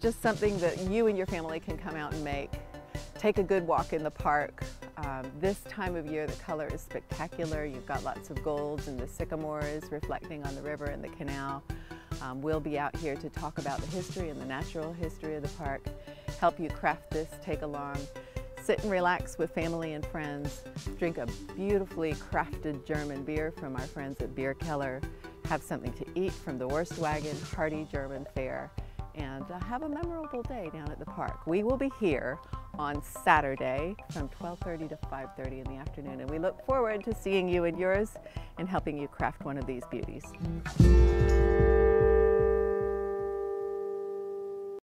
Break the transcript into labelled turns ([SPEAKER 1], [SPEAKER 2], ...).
[SPEAKER 1] just something that you and your family can come out and make. Take a good walk in the park. Um, this time of year, the color is spectacular. You've got lots of golds and the sycamores reflecting on the river and the canal. Um, we'll be out here to talk about the history and the natural history of the park, help you craft this, take along, sit and relax with family and friends, drink a beautifully crafted German beer from our friends at Bierkeller, have something to eat from the Wurstwagen hearty German fare, and uh, have a memorable day down at the park. We will be here on Saturday from 12.30 to 5.30 in the afternoon, and we look forward to seeing you and yours and helping you craft one of these beauties.